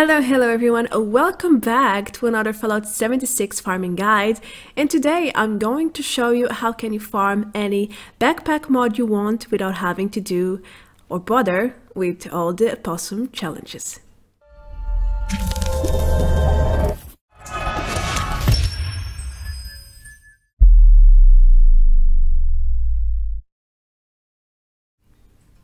Hello, hello everyone, welcome back to another Fallout 76 farming guide and today I'm going to show you how can you farm any backpack mod you want without having to do or bother with all the possum challenges.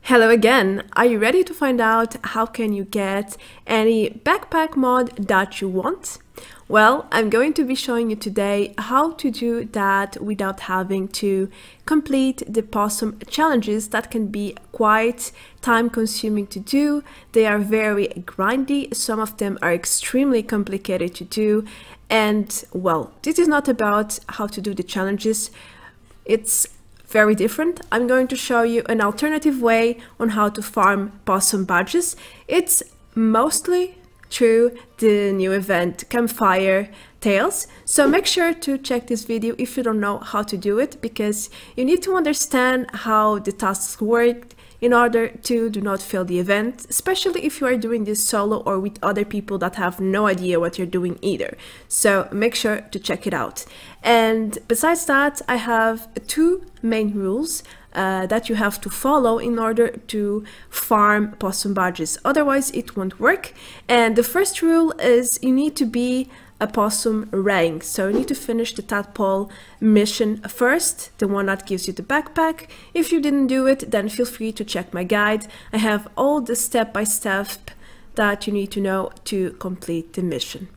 Hello again! Are you ready to find out how can you get any backpack mod that you want? Well, I'm going to be showing you today how to do that without having to complete the possum challenges that can be quite time consuming to do. They are very grindy, some of them are extremely complicated to do and well, this is not about how to do the challenges. It's very different. I'm going to show you an alternative way on how to farm possum badges. It's mostly through the new event Campfire Tales. So make sure to check this video if you don't know how to do it because you need to understand how the tasks work in order to do not fail the event, especially if you are doing this solo or with other people that have no idea what you're doing either. So make sure to check it out. And besides that, I have two main rules uh, that you have to follow in order to farm possum badges. Otherwise, it won't work. And the first rule is you need to be a possum rank. So you need to finish the tadpole mission first, the one that gives you the backpack. If you didn't do it, then feel free to check my guide. I have all the step-by-step -step that you need to know to complete the mission.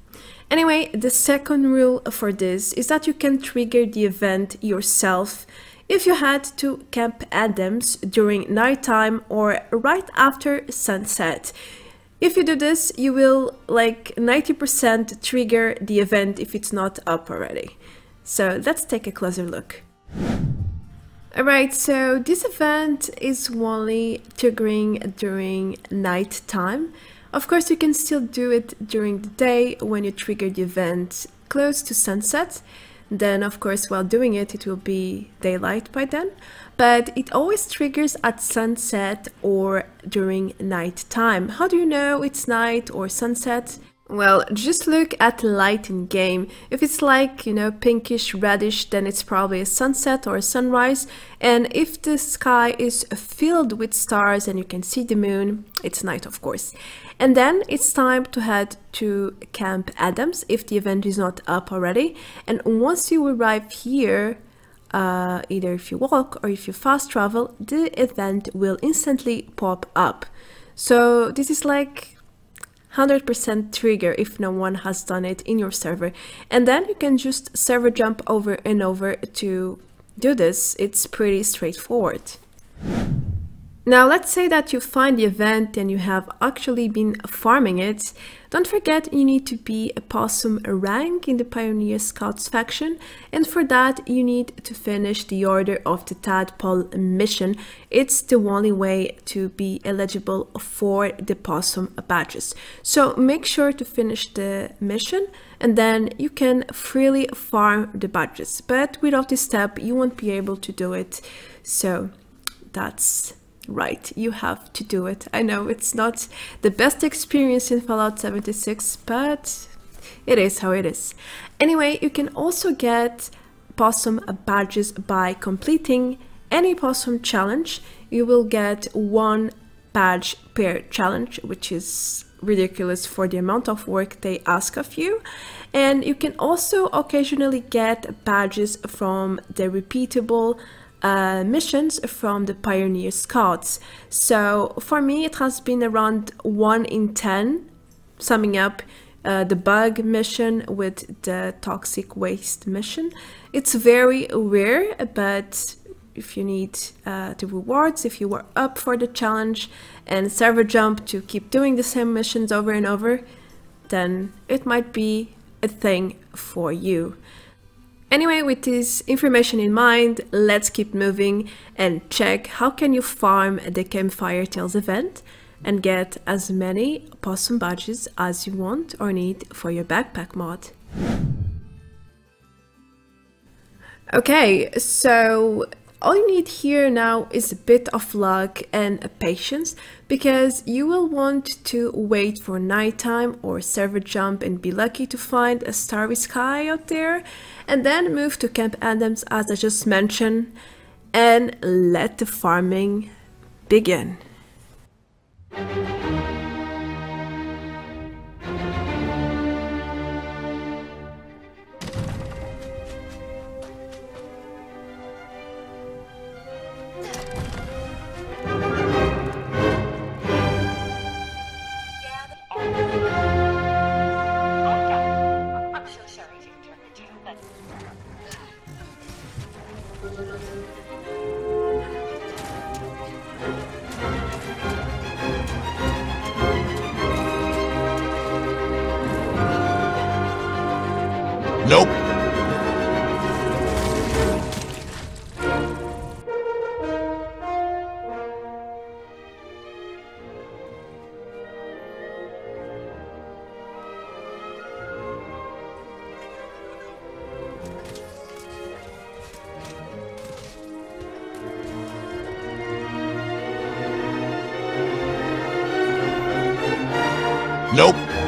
Anyway, the second rule for this is that you can trigger the event yourself if you head to Camp Adams during nighttime or right after sunset. If you do this, you will like 90% trigger the event if it's not up already. So let's take a closer look. Alright, so this event is only triggering during night time. Of course, you can still do it during the day when you trigger the event close to sunset. Then, of course, while doing it, it will be daylight by then but it always triggers at sunset or during night time. How do you know it's night or sunset? Well, just look at the light in game. If it's like, you know, pinkish reddish, then it's probably a sunset or a sunrise. And if the sky is filled with stars and you can see the moon, it's night, of course. And then it's time to head to Camp Adams if the event is not up already. And once you arrive here, uh, either if you walk or if you fast travel, the event will instantly pop up. So this is like 100% trigger if no one has done it in your server. And then you can just server jump over and over to do this. It's pretty straightforward. Now let's say that you find the event and you have actually been farming it. Don't forget you need to be a possum rank in the Pioneer Scouts faction and for that you need to finish the Order of the Tadpole mission. It's the only way to be eligible for the possum badges. So make sure to finish the mission and then you can freely farm the badges. But without this step you won't be able to do it. So that's right, you have to do it. I know it's not the best experience in Fallout 76, but it is how it is. Anyway, you can also get possum badges by completing any possum challenge. You will get one badge per challenge, which is ridiculous for the amount of work they ask of you. And you can also occasionally get badges from the repeatable uh, missions from the Pioneer Scouts. So for me, it has been around 1 in 10, summing up uh, the bug mission with the toxic waste mission. It's very rare, but if you need uh, the rewards, if you are up for the challenge and server jump to keep doing the same missions over and over, then it might be a thing for you. Anyway, with this information in mind, let's keep moving and check how can you farm the Campfire Tales event and get as many possum badges as you want or need for your backpack mod. Okay, so all you need here now is a bit of luck and patience because you will want to wait for nighttime or server jump and be lucky to find a starry sky out there and then move to Camp Adams as I just mentioned and let the farming begin. Nope. Nope.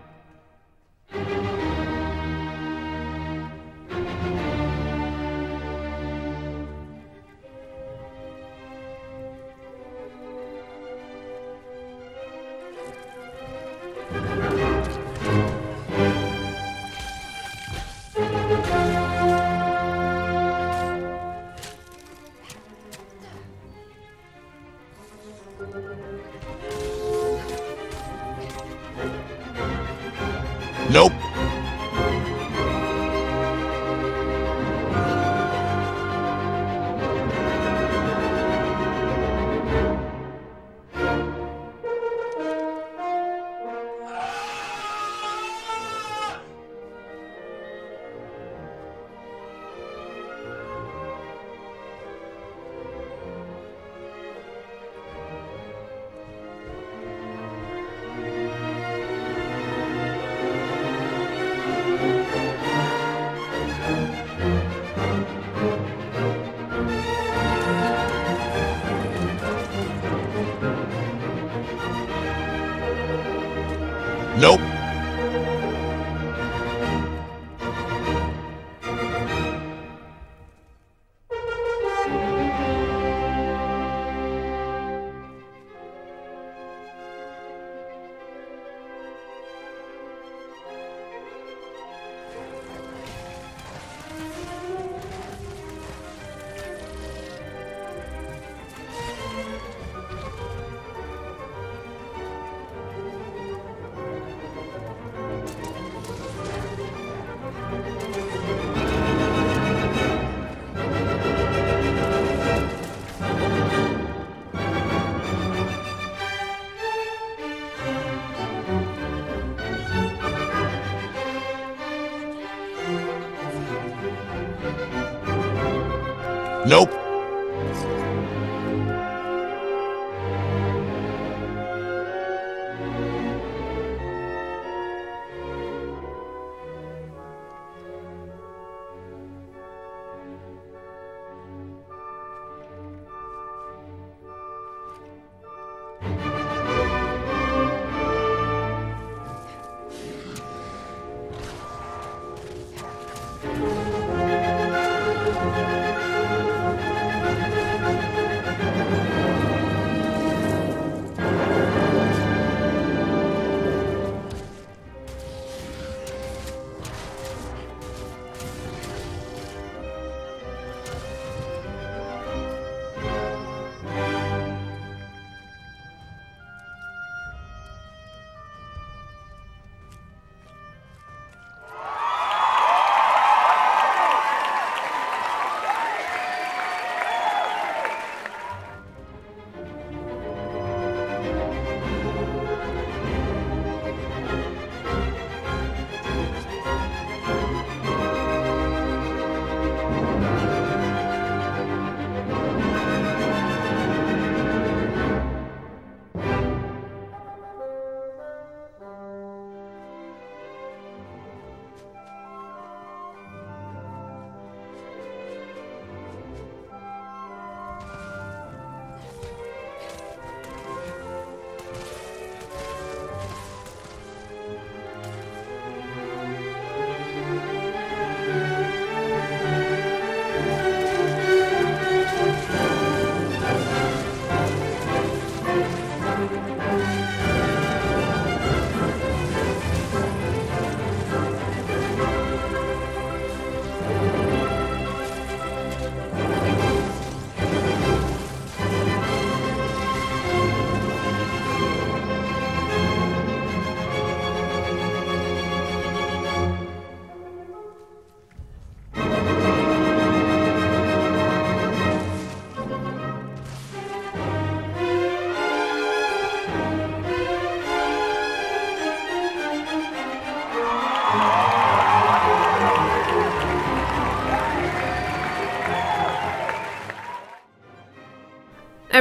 Nope.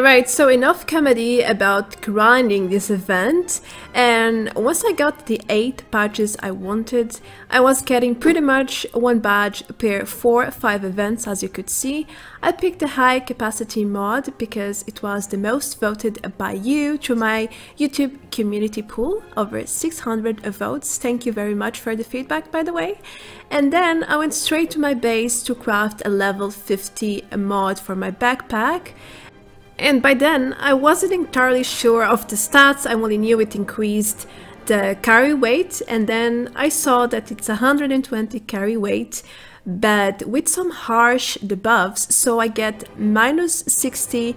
Alright, so enough comedy about grinding this event and once I got the 8 badges I wanted, I was getting pretty much one badge per four or five events as you could see. I picked the high capacity mod because it was the most voted by you through my YouTube community pool, over 600 votes, thank you very much for the feedback by the way. And then I went straight to my base to craft a level 50 mod for my backpack and by then, I wasn't entirely sure of the stats, I only knew it increased the carry weight, and then I saw that it's 120 carry weight, but with some harsh debuffs, so I get minus 60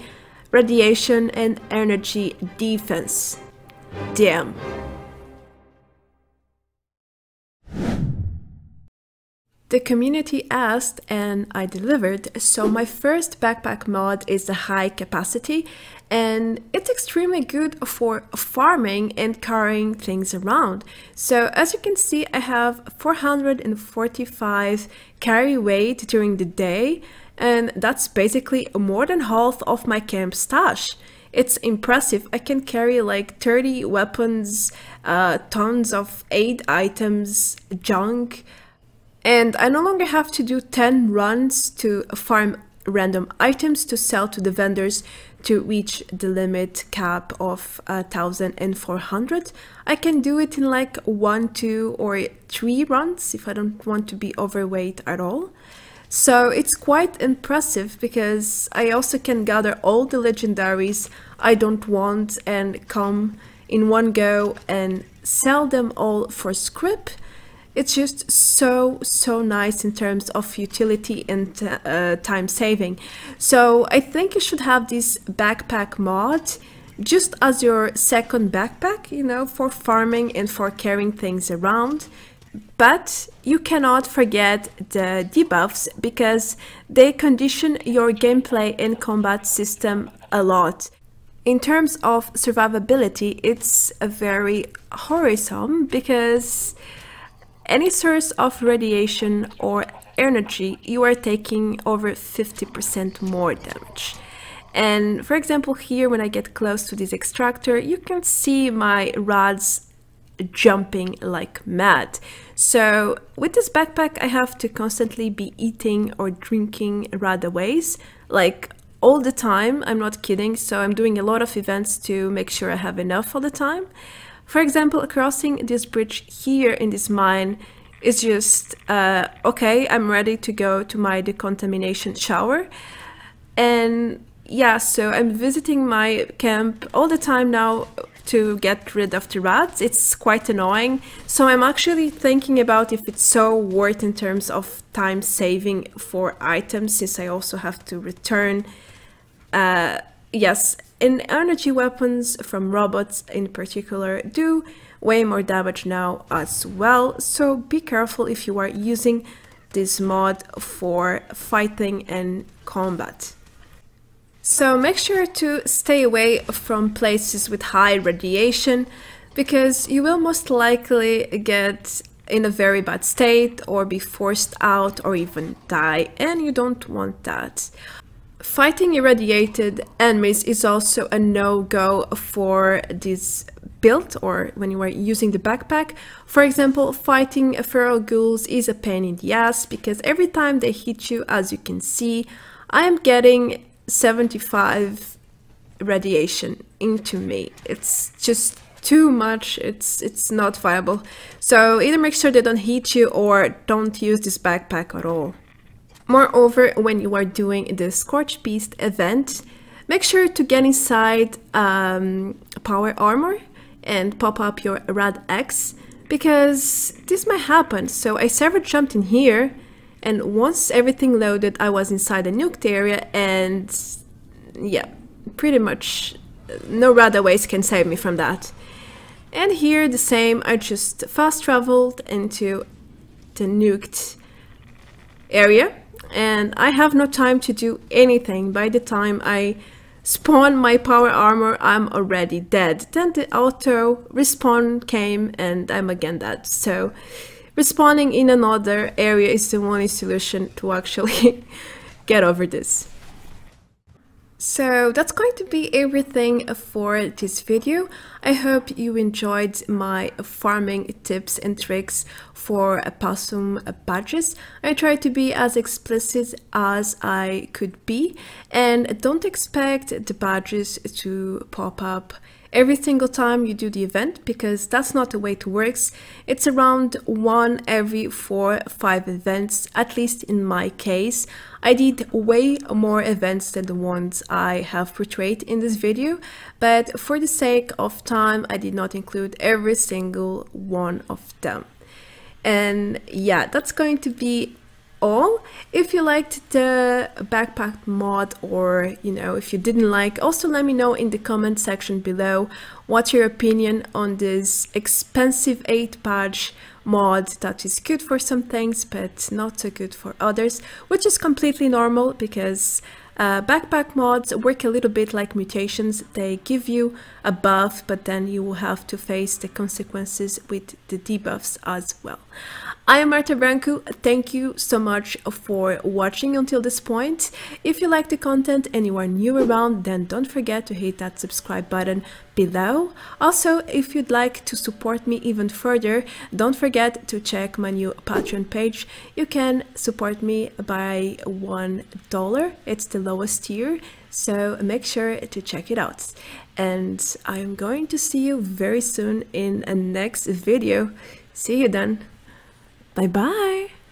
radiation and energy defense. Damn. The community asked and I delivered. So my first backpack mod is the high capacity and it's extremely good for farming and carrying things around. So as you can see, I have 445 carry weight during the day and that's basically more than half of my camp stash. It's impressive. I can carry like 30 weapons, uh, tons of aid items, junk, and I no longer have to do 10 runs to farm random items to sell to the vendors to reach the limit cap of uh, 1400 I can do it in like one two or three runs if I don't want to be overweight at all. So it's quite impressive because I also can gather all the legendaries I don't want and come in one go and sell them all for scrip it's just so so nice in terms of utility and uh, time saving. So i think you should have this backpack mod just as your second backpack you know for farming and for carrying things around. But you cannot forget the debuffs because they condition your gameplay and combat system a lot. In terms of survivability it's a very worrisome because any source of radiation or energy, you are taking over 50% more damage. And for example, here when I get close to this extractor, you can see my rads jumping like mad. So with this backpack, I have to constantly be eating or drinking radaways, like all the time. I'm not kidding. So I'm doing a lot of events to make sure I have enough all the time. For example, crossing this bridge here in this mine is just, uh, okay, I'm ready to go to my decontamination shower. And yeah, so I'm visiting my camp all the time now to get rid of the rads. It's quite annoying. So I'm actually thinking about if it's so worth in terms of time saving for items since I also have to return. Uh, yes, and energy weapons from robots in particular do way more damage now as well, so be careful if you are using this mod for fighting and combat. So make sure to stay away from places with high radiation because you will most likely get in a very bad state or be forced out or even die and you don't want that. Fighting irradiated enemies is also a no-go for this build or when you are using the backpack. For example, fighting feral ghouls is a pain in the ass because every time they hit you, as you can see, I am getting 75 radiation into me. It's just too much, it's it's not viable. So either make sure they don't hit you or don't use this backpack at all. Moreover, when you are doing the Scorch Beast event, make sure to get inside um, Power Armor and pop up your Rad X because this might happen. So I server jumped in here and once everything loaded, I was inside the nuked area and yeah, pretty much no radaways can save me from that. And here the same, I just fast traveled into the nuked area and I have no time to do anything. By the time I spawn my power armor, I'm already dead. Then the auto respawn came and I'm again dead. So respawning in another area is the only solution to actually get over this. So that's going to be everything for this video. I hope you enjoyed my farming tips and tricks for possum badges. I tried to be as explicit as I could be and don't expect the badges to pop up every single time you do the event because that's not the way it works. It's around one every four, five events, at least in my case. I did way more events than the ones I have portrayed in this video, but for the sake of time, I did not include every single one of them. And yeah, that's going to be all. If you liked the backpack mod or, you know, if you didn't like, also let me know in the comment section below what's your opinion on this expensive 8-patch mod that is good for some things but not so good for others, which is completely normal because uh, backpack mods work a little bit like mutations. They give you a buff, but then you will have to face the consequences with the debuffs as well. I am Marta Branco. Thank you so much for watching until this point. If you like the content and you are new around, then don't forget to hit that subscribe button below. Also, if you'd like to support me even further, don't forget to check my new Patreon page. You can support me by $1. It's the lowest tier, so make sure to check it out. And I'm going to see you very soon in a next video. See you then. Bye bye.